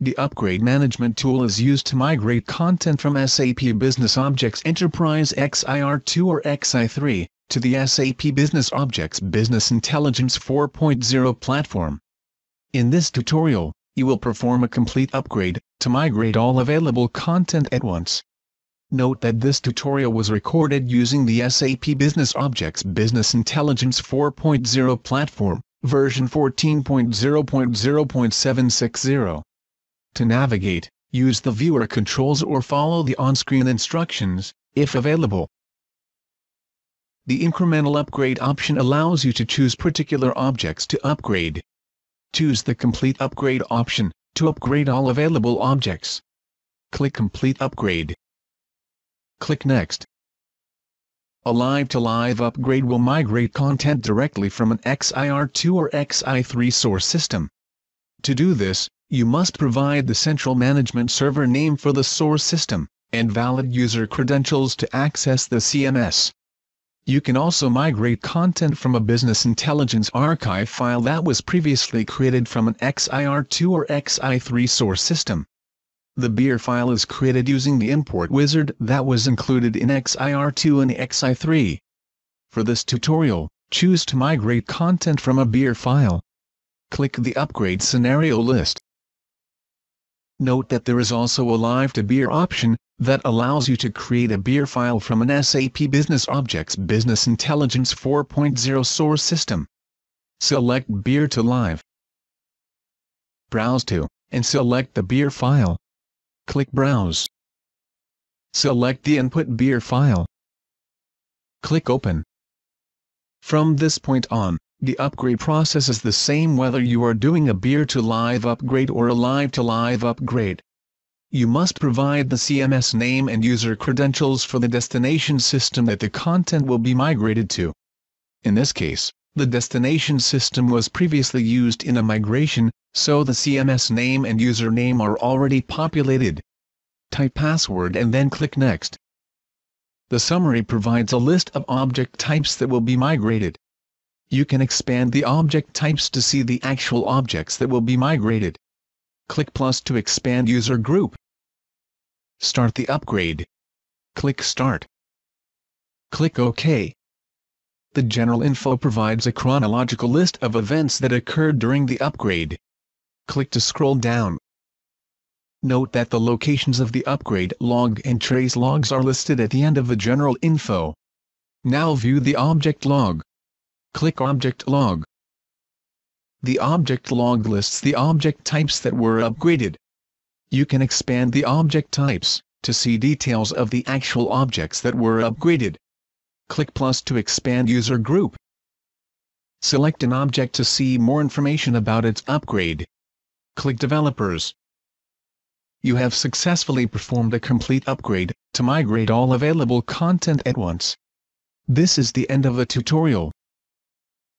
the Upgrade Management tool is used to migrate content from SAP Business Objects Enterprise XIR2 or XI3 to the SAP Business Objects Business Intelligence 4.0 platform. In this tutorial, you will perform a complete upgrade to migrate all available content at once. Note that this tutorial was recorded using the SAP Business Objects Business Intelligence 4.0 platform, version 14.0.0.760. To navigate, use the viewer controls or follow the on-screen instructions, if available. The incremental upgrade option allows you to choose particular objects to upgrade. Choose the complete upgrade option, to upgrade all available objects. Click Complete Upgrade. Click Next. A live-to-live -live upgrade will migrate content directly from an XIR2 or XI3 source system. To do this, you must provide the central management server name for the source system, and valid user credentials to access the CMS. You can also migrate content from a business intelligence archive file that was previously created from an XIR2 or XI3 source system. The BIAR file is created using the import wizard that was included in XIR2 and XI3. For this tutorial, choose to migrate content from a BIAR file. Click the Upgrade Scenario list. Note that there is also a Live to BIAR option that allows you to create a BIAR file from an SAP Business Objects Business Intelligence 4.0 source system. Select BIAR to Live. Browse to, and select the BIAR file. Click Browse. Select the input BIAR file. Click Open. From this point on, the upgrade process is the same whether you are doing a BIAR to live upgrade or a live to live upgrade. You must provide the CMS name and user credentials for the destination system that the content will be migrated to. In this case, the destination system was previously used in a migration, so the CMS name and username are already populated. Type password and then click Next. The summary provides a list of object types that will be migrated you can expand the object types to see the actual objects that will be migrated. Click plus to expand user group. Start the upgrade. Click Start. Click OK. The general info provides a chronological list of events that occurred during the upgrade. Click to scroll down. Note that the locations of the upgrade log and trace logs are listed at the end of the general info. Now view the object log. Click Object Log. The object log lists the object types that were upgraded. You can expand the object types to see details of the actual objects that were upgraded. Click plus to expand user group. Select an object to see more information about its upgrade. Click Developers. You have successfully performed a complete upgrade to migrate all available content at once. This is the end of the tutorial.